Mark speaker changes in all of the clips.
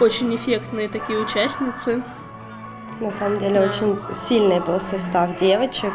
Speaker 1: Очень эффектные такие участницы.
Speaker 2: На самом деле
Speaker 1: Да.
Speaker 2: очень сильный был состав девочек.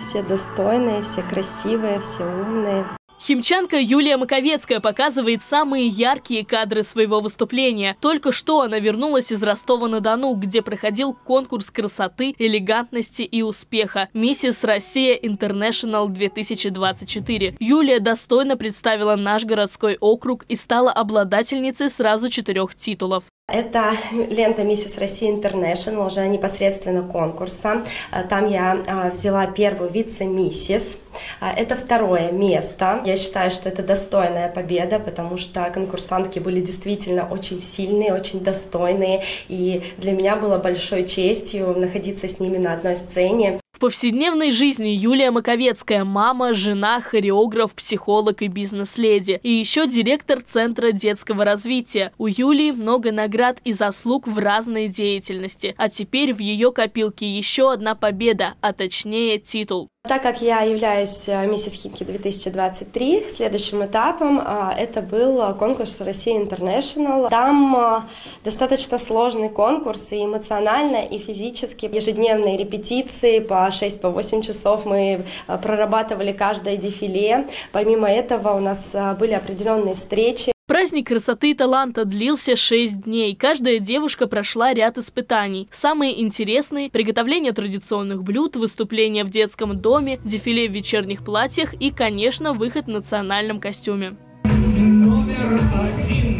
Speaker 2: Все достойные, все красивые, все умные.
Speaker 3: Химчанка Юлия Маковецкая показывает самые яркие кадры своего выступления. Только что она вернулась из Ростова-на-Дону, где проходил конкурс красоты, элегантности и успеха «Миссис Россия Интернешнл 2024». Юлия достойно представила наш городской округ и стала обладательницей сразу четырех титулов.
Speaker 2: Это лента «Миссис Россия Интернешнл», уже непосредственно конкурса. А, Там я а, взяла первую вице-миссис. А, Это второе место. Я считаю, что это достойная победа, потому что конкурсантки были действительно очень сильные, очень достойные. И для меня было большой честью находиться с ними на одной сцене.
Speaker 3: Повседневной жизни Юлия Маковецкая – мама, жена, хореограф, психолог и бизнес-леди. И еще директор Центра детского развития. У Юлии много наград и заслуг в разной деятельности. А теперь в ее копилке еще одна победа, а точнее титул.
Speaker 2: Так как я являюсь э, миссис Химки 2023, следующим этапом а, это был э, конкурс Россия Интернешнл. Там достаточно сложный конкурс и эмоционально, и физически. Ежедневные репетиции по 6-8 часов мы прорабатывали каждое дефиле. Помимо этого у нас были определенные встречи.
Speaker 3: Праздник красоты и таланта длился 6 дней. Каждая девушка прошла ряд испытаний. Самые интересные – приготовление традиционных блюд, выступления в детском доме, дефиле в вечерних платьях и, конечно, выход в национальном костюме.
Speaker 4: Номер один.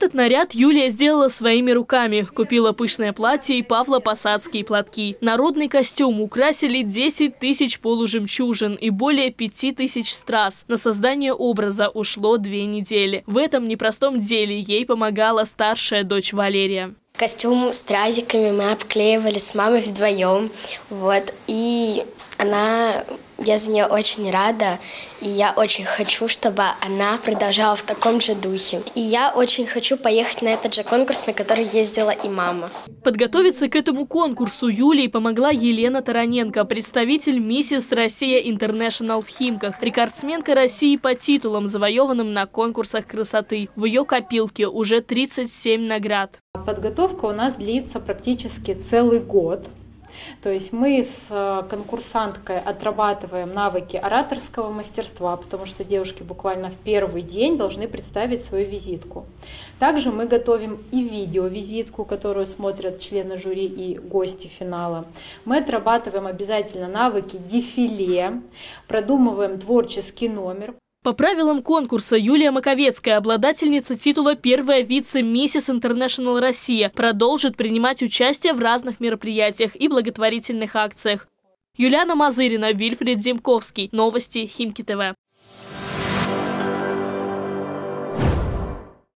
Speaker 3: Этот наряд Юлия сделала своими руками. Купила пышное платье и павло-посадские платки. Народный костюм украсили 10 тысяч полужемчужин и более 5 тысяч страз. На создание образа ушло две недели. В этом непростом деле ей помогала старшая дочь Валерия.
Speaker 5: Костюм с тразиками мы обклеивали с мамой вдвоем. Вот. И она, я за нее очень рада. И я очень хочу, чтобы она продолжала в таком же духе. И я очень хочу поехать на этот же конкурс, на который ездила и мама.
Speaker 3: Подготовиться к этому конкурсу Юлии помогла Елена Тараненко, представитель «Миссис Россия Интернешнл» в Химках, рекордсменка России по титулам, завоеванным на конкурсах красоты. В ее копилке уже 37 наград.
Speaker 6: Подготовка у нас длится практически целый год. То есть мы с э, конкурсанткой отрабатываем навыки ораторского мастерства, потому что девушки буквально в первый день должны представить свою визитку. Также мы готовим и видеовизитку, которую смотрят члены жюри и гости финала. Мы отрабатываем обязательно навыки дефиле, продумываем творческий номер.
Speaker 3: По правилам конкурса Юлия Маковецкая, обладательница титула «Первая вице-миссис Интернешнл Россия», продолжит принимать участие в разных мероприятиях и благотворительных акциях. Юлиана Мазырина, Вильфред Демковский. Новости Химки ТВ.